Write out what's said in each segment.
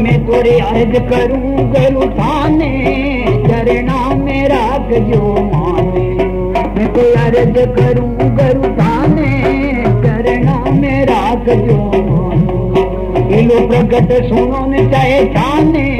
मैं अर्ज करूं गलू थाने चरणा मेरा गजो माने। मैं तो अर्ज करूं गरु थाने चरणा मेरा गजो माने। लो प्रगट सुनो ने चाहे छाने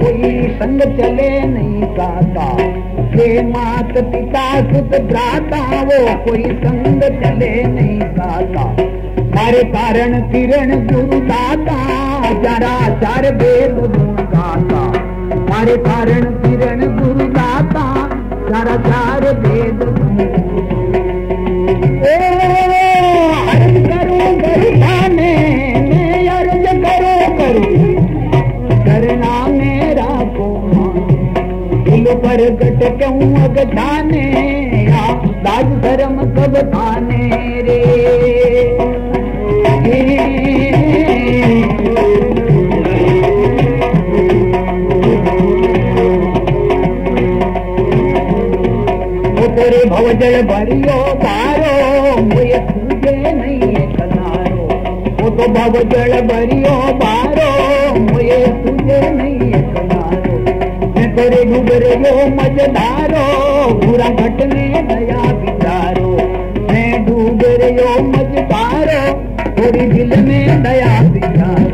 कोई संग चले नहीं गाता हे मात पिता सुत भ्राता वो कोई संग चले नहीं गाता मारे कारण किरण गुरु दाता जरा चार वेद गुण गाता मारे कारण किरण गुरु दाता जरा चार वेद गुण दिल पर गट क्यों अगठाने लाज धर्म सब थाने रे? तेरे भवजल भरियो बारो मुझे तुझे नहीं कनारो। वो तो भवजल भरियो बारो मुझे तुझे नहीं मैं तेरे डूबरियो मजदारो पूरा घटने दया बिचारो मैं डूबरियो मजदारो पूरी दिल में दया बिचारो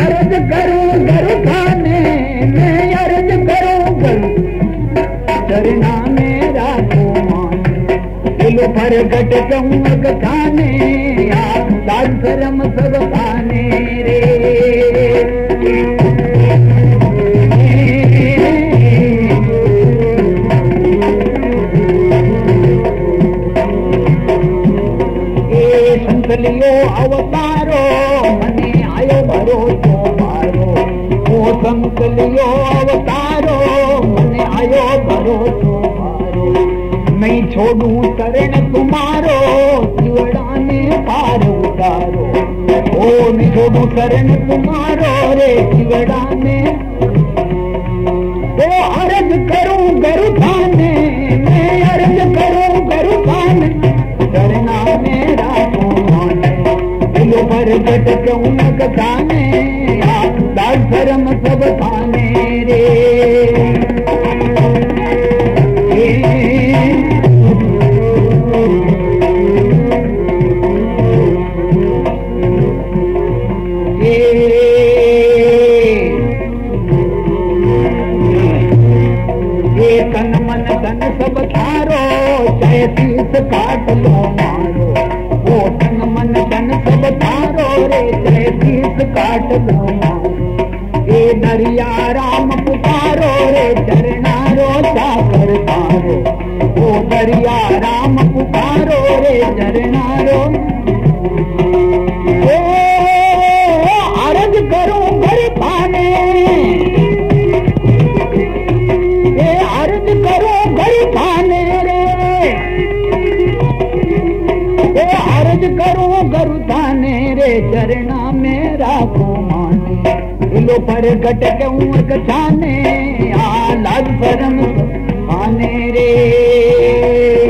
अर्ज करूं गरु खाने मैं अर्ज करूं सब आयो लियो अवतारो मने आयो नहीं छोड़ू शरण तुम्हारो शिवड़ा ने पार उतारो ओ नहीं छोड़ू शरण तुम्हारो रे ने अर्ज करूं गरु थाने धर्म सब खाने रे। तन काट लो मारो। ओ तन मन धन सब थारो रे चाहे तीस काट लो मारो। ए दरिया राम पुकारो रे चरणारो चाकर तारो ओ दरिया राम पुकारो रे चरणारो ओ अर्ज़ करूँ ये अर्ज़ करो रे। अर्ज़ करो थाने रे चरणा मेरा पर कट कम रे।